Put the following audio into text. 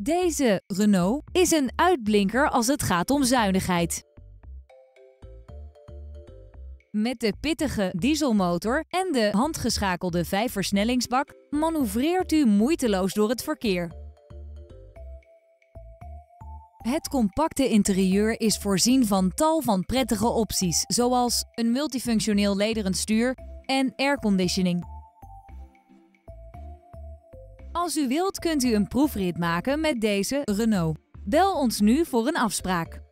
Deze Renault is een uitblinker als het gaat om zuinigheid. Met de pittige dieselmotor en de handgeschakelde vijfversnellingsbak manoeuvreert u moeiteloos door het verkeer. Het compacte interieur is voorzien van tal van prettige opties, zoals een multifunctioneel lederen stuur en airconditioning. Als u wilt kunt u een proefrit maken met deze Renault. Bel ons nu voor een afspraak.